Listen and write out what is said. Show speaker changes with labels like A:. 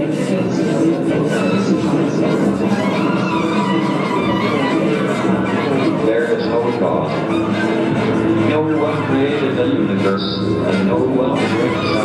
A: There is no God. No one created the universe, and no one brings